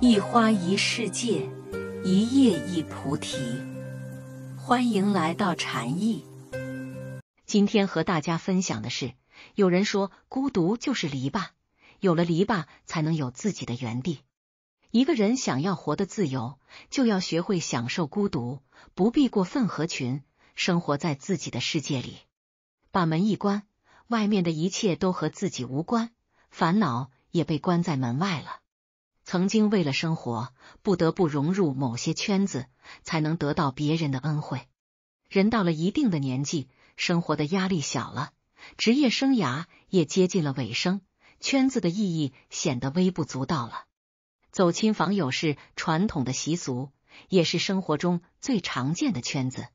一花一世界，一叶一菩提。欢迎来到禅意。今天和大家分享的是，有人说孤独就是篱笆，有了篱笆才能有自己的原地。一个人想要活得自由，就要学会享受孤独，不必过分合群，生活在自己的世界里。把门一关，外面的一切都和自己无关，烦恼也被关在门外了。曾经为了生活，不得不融入某些圈子，才能得到别人的恩惠。人到了一定的年纪，生活的压力小了，职业生涯也接近了尾声，圈子的意义显得微不足道了。走亲访友是传统的习俗，也是生活中最常见的圈子。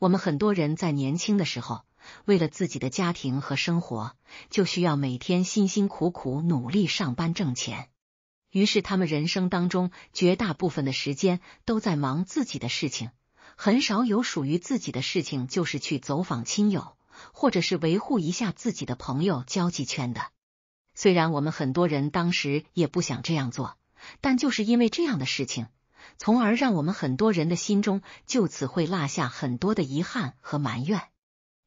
我们很多人在年轻的时候，为了自己的家庭和生活，就需要每天辛辛苦苦努力上班挣钱。于是，他们人生当中绝大部分的时间都在忙自己的事情，很少有属于自己的事情，就是去走访亲友，或者是维护一下自己的朋友交际圈的。虽然我们很多人当时也不想这样做，但就是因为这样的事情，从而让我们很多人的心中就此会落下很多的遗憾和埋怨。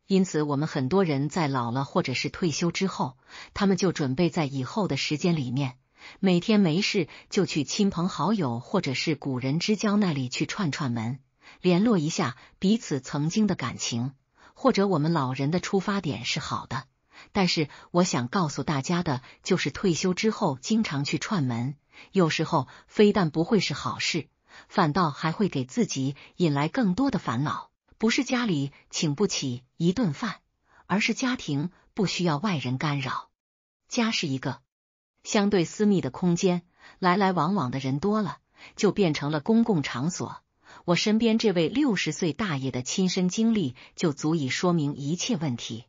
因此，我们很多人在老了或者是退休之后，他们就准备在以后的时间里面。每天没事就去亲朋好友或者是古人之交那里去串串门，联络一下彼此曾经的感情。或者我们老人的出发点是好的，但是我想告诉大家的，就是退休之后经常去串门，有时候非但不会是好事，反倒还会给自己引来更多的烦恼。不是家里请不起一顿饭，而是家庭不需要外人干扰。家是一个。相对私密的空间，来来往往的人多了，就变成了公共场所。我身边这位六十岁大爷的亲身经历，就足以说明一切问题。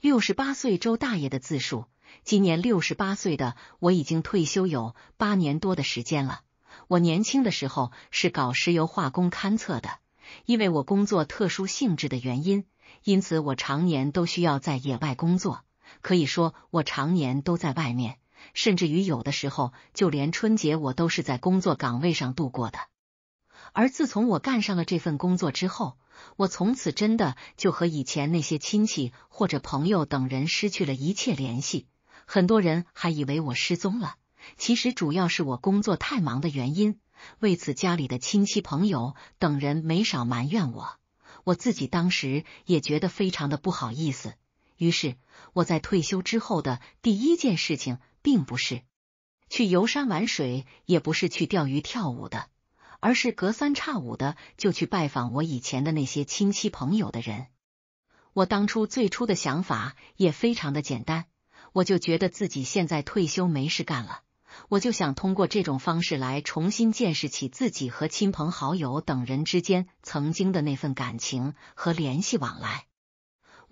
六十八岁周大爷的自述：今年六十八岁的我已经退休有八年多的时间了。我年轻的时候是搞石油化工勘测的，因为我工作特殊性质的原因，因此我常年都需要在野外工作，可以说我常年都在外面。甚至于有的时候，就连春节我都是在工作岗位上度过的。而自从我干上了这份工作之后，我从此真的就和以前那些亲戚或者朋友等人失去了一切联系。很多人还以为我失踪了，其实主要是我工作太忙的原因。为此，家里的亲戚朋友等人没少埋怨我，我自己当时也觉得非常的不好意思。于是，我在退休之后的第一件事情。并不是去游山玩水，也不是去钓鱼跳舞的，而是隔三差五的就去拜访我以前的那些亲戚朋友的人。我当初最初的想法也非常的简单，我就觉得自己现在退休没事干了，我就想通过这种方式来重新见识起自己和亲朋好友等人之间曾经的那份感情和联系往来。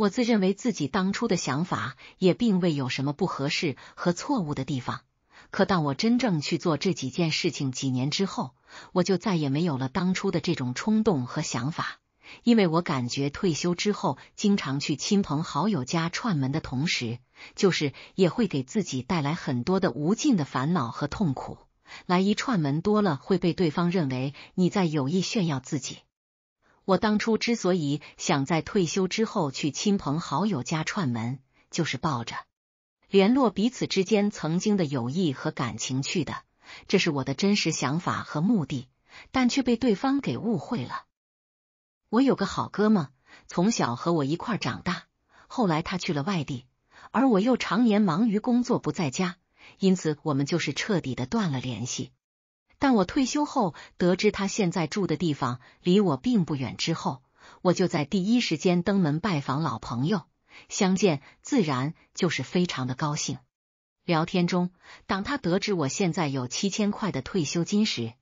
我自认为自己当初的想法也并未有什么不合适和错误的地方，可当我真正去做这几件事情几年之后，我就再也没有了当初的这种冲动和想法，因为我感觉退休之后经常去亲朋好友家串门的同时，就是也会给自己带来很多的无尽的烦恼和痛苦。来一串门多了，会被对方认为你在有意炫耀自己。我当初之所以想在退休之后去亲朋好友家串门，就是抱着联络彼此之间曾经的友谊和感情去的，这是我的真实想法和目的，但却被对方给误会了。我有个好哥们，从小和我一块长大，后来他去了外地，而我又常年忙于工作不在家，因此我们就是彻底的断了联系。但我退休后得知他现在住的地方离我并不远之后，我就在第一时间登门拜访老朋友，相见自然就是非常的高兴。聊天中，当他得知我现在有七千块的退休金时，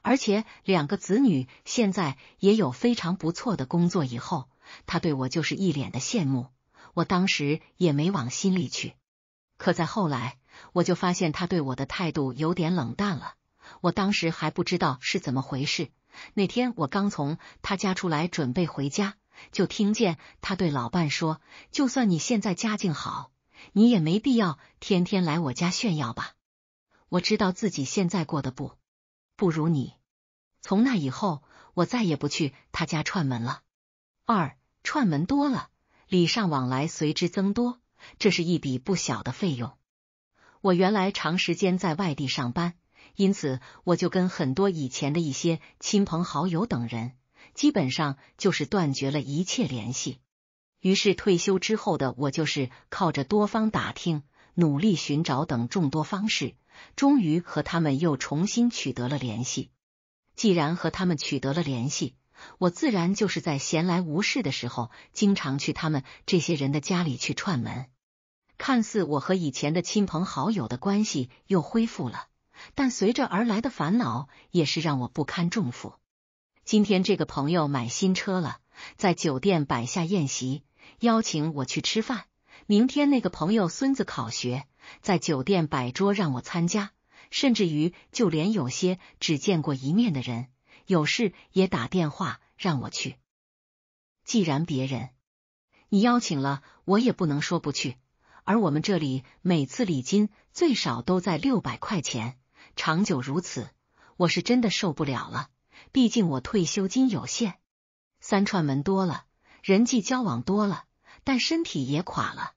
而且两个子女现在也有非常不错的工作以后，他对我就是一脸的羡慕。我当时也没往心里去，可在后来，我就发现他对我的态度有点冷淡了。我当时还不知道是怎么回事。那天我刚从他家出来，准备回家，就听见他对老伴说：“就算你现在家境好，你也没必要天天来我家炫耀吧。”我知道自己现在过得不不如你。从那以后，我再也不去他家串门了。二串门多了，礼尚往来随之增多，这是一笔不小的费用。我原来长时间在外地上班，因此我就跟很多以前的一些亲朋好友等人，基本上就是断绝了一切联系。于是退休之后的我，就是靠着多方打听、努力寻找等众多方式，终于和他们又重新取得了联系。既然和他们取得了联系，我自然就是在闲来无事的时候，经常去他们这些人的家里去串门。看似我和以前的亲朋好友的关系又恢复了，但随着而来的烦恼也是让我不堪重负。今天这个朋友买新车了，在酒店摆下宴席，邀请我去吃饭。明天那个朋友孙子考学，在酒店摆桌让我参加。甚至于就连有些只见过一面的人，有事也打电话让我去。既然别人你邀请了，我也不能说不去。而我们这里每次礼金最少都在六百块钱，长久如此，我是真的受不了了。毕竟我退休金有限，三串门多了，人际交往多了，但身体也垮了。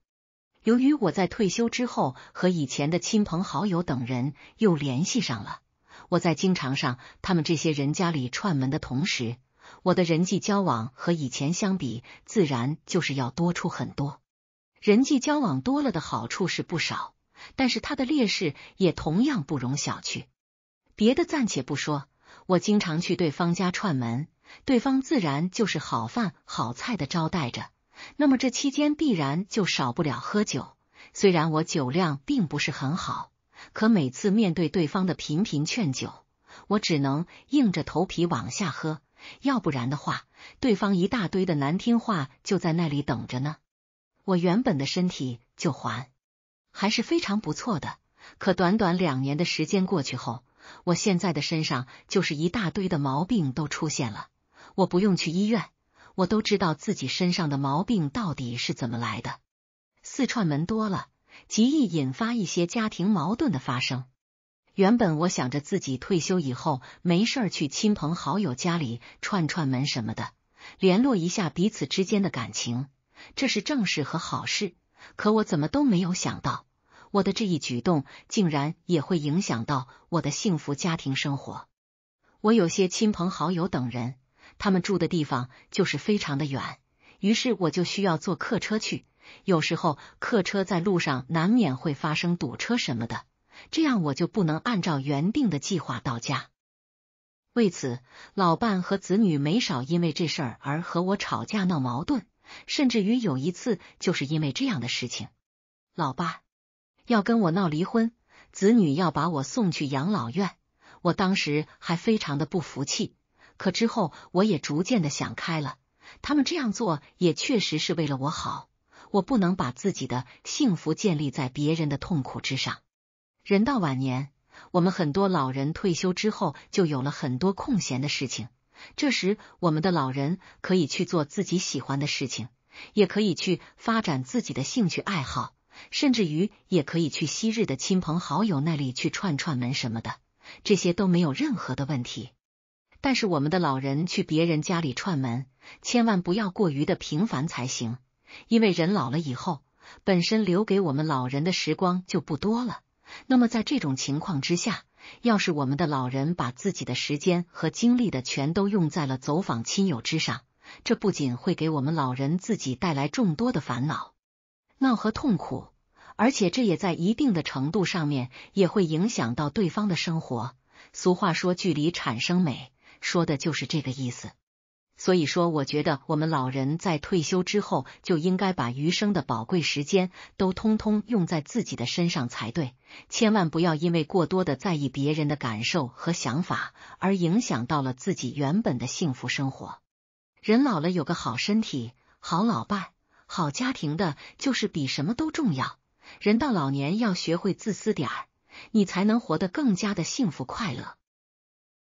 由于我在退休之后和以前的亲朋好友等人又联系上了，我在经常上他们这些人家里串门的同时，我的人际交往和以前相比，自然就是要多出很多。人际交往多了的好处是不少，但是他的劣势也同样不容小觑。别的暂且不说，我经常去对方家串门，对方自然就是好饭好菜的招待着，那么这期间必然就少不了喝酒。虽然我酒量并不是很好，可每次面对对方的频频劝酒，我只能硬着头皮往下喝，要不然的话，对方一大堆的难听话就在那里等着呢。我原本的身体就还还是非常不错的，可短短两年的时间过去后，我现在的身上就是一大堆的毛病都出现了。我不用去医院，我都知道自己身上的毛病到底是怎么来的。四串门多了，极易引发一些家庭矛盾的发生。原本我想着自己退休以后没事儿去亲朋好友家里串串门什么的，联络一下彼此之间的感情。这是正事和好事，可我怎么都没有想到，我的这一举动竟然也会影响到我的幸福家庭生活。我有些亲朋好友等人，他们住的地方就是非常的远，于是我就需要坐客车去。有时候客车在路上难免会发生堵车什么的，这样我就不能按照原定的计划到家。为此，老伴和子女没少因为这事儿而和我吵架闹矛盾。甚至于有一次，就是因为这样的事情，老爸要跟我闹离婚，子女要把我送去养老院。我当时还非常的不服气，可之后我也逐渐的想开了。他们这样做也确实是为了我好，我不能把自己的幸福建立在别人的痛苦之上。人到晚年，我们很多老人退休之后就有了很多空闲的事情。这时，我们的老人可以去做自己喜欢的事情，也可以去发展自己的兴趣爱好，甚至于也可以去昔日的亲朋好友那里去串串门什么的，这些都没有任何的问题。但是，我们的老人去别人家里串门，千万不要过于的频繁才行，因为人老了以后，本身留给我们老人的时光就不多了。那么，在这种情况之下，要是我们的老人把自己的时间和精力的全都用在了走访亲友之上，这不仅会给我们老人自己带来众多的烦恼、闹和痛苦，而且这也在一定的程度上面也会影响到对方的生活。俗话说“距离产生美”，说的就是这个意思。所以说，我觉得我们老人在退休之后就应该把余生的宝贵时间都通通用在自己的身上才对，千万不要因为过多的在意别人的感受和想法，而影响到了自己原本的幸福生活。人老了有个好身体、好老伴、好家庭的，就是比什么都重要。人到老年要学会自私点儿，你才能活得更加的幸福快乐。